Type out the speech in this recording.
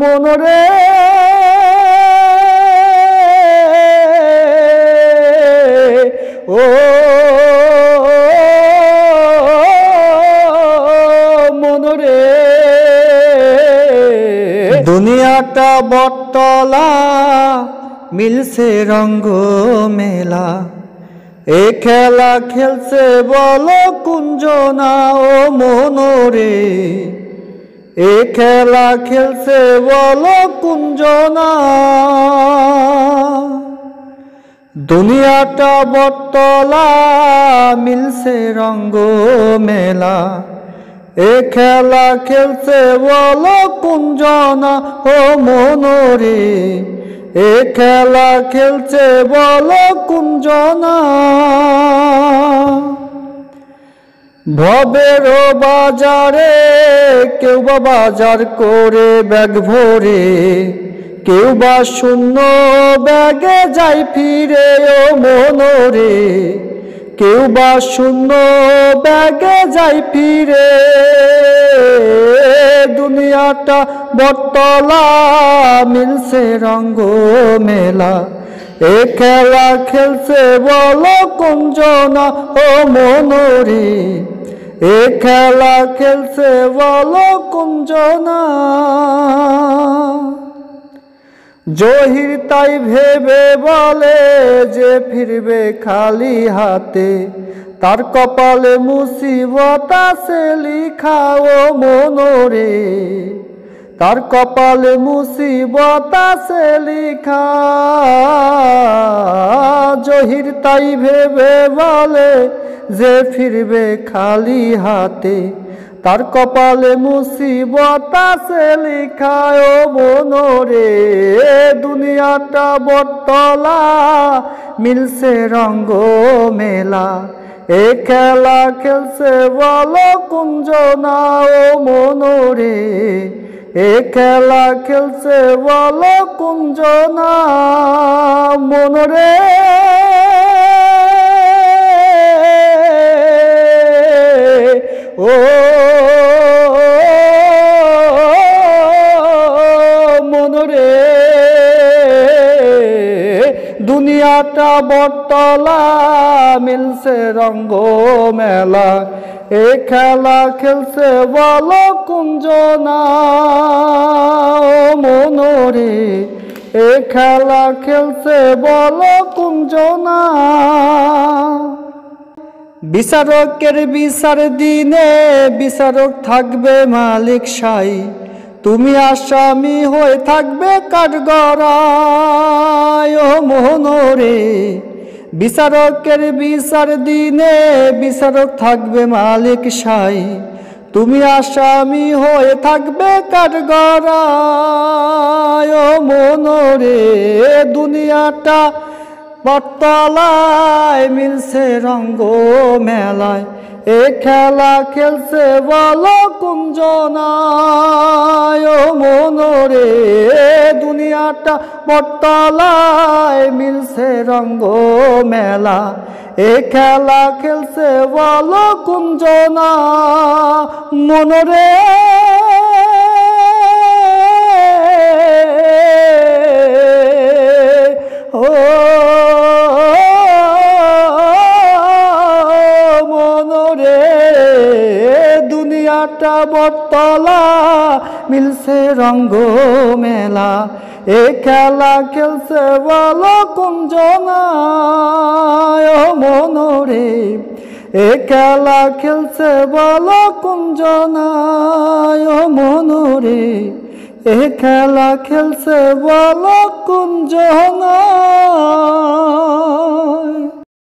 মনরে ও মনরে দুনিয়াটা বটলা মিলছে রঙ্গ মেলা। এ খেলা খেলছে বলো কুঞ্জনা ও মনরে এ খেলা খেলছে বলো কুঞ্জনা দুনিয়াটা বটলা মিলছে রঙ্গ মেলা এ খেলা খেলছে বলো কুঞ্জনা ও মনরে। এ খেলা খেলছে বলো কুঞ্জনা ভবের বাজারে কেউ বা বাজার করে ব্যাগ ভরে, কেউ বা শূন্য ব্যাগে যাই ফিরে ও মনরে, কেউ বা শূন্য ব্যাগে যাই ফিরে। দুনিয়াটা বটতলা, মিলছে রঙ্গ মেলা এ খেলা খেলছে বলো কুঞ্জনা ও মনরে। এ খেলা খেলছে বলো কুঞ্জনা। জহির তাই ভেবে বলে যে ফিরবে খালি হাতে। তার কপালে মুসিবত আছে, লিখা ও মনরে। তার কপালে মুসিবত আছে লিখা। জহির তাই ভেবে বলে যে ফিরবে খালি হাতে। তার কপালে মুসিবত আছে ও মনরে, দুনিয়াটা বটলা মিলছে রঙ্গ মেলা এ খেলা খেলছে বলো কুঞ্জনা ও মনরে এ খেলা খেলছে বলো কুঞ্জনা মনরে দুনিয়াটা বটলা মিলছে রঙ্গ মেলা এ খেলা খেলছে বলো কুঞ্জনা মনরে, এ খেলা খেলছে বলো কুঞ্জনা বিচারকের বিচার দিনে বিচারক থাকবে মালিক সাই। তুমি আসামি হয়ে থাকবে কাঠগড়ায়। মোহনরে, বিচারকের বিচার দিনে বিচারক থাকবে মালিক সাই। তুমি আসামি হয়ে থাকবে কাঠগড়ায়। মনরে দুনিয়াটা বটতলায় মিলছে রঙ্গ মেলায় এ খেলা খেলছে বলো কুঞ্জনায় মনরে, দুনিয়াটা বটতলায় মিলছে রঙ্গ মেলা এ খেলা খেলছে বলো কুঞ্জনা মনরে। ও বটতলা মিলছে রঙ্গ মেলা এ খেলা খেলছে বলো কুঞ্জনা ও মনরে এ খেলা খেলছে বলো কুঞ্জনা ও মনরে এ খেলা খেলছে বলো কুঞ্জনা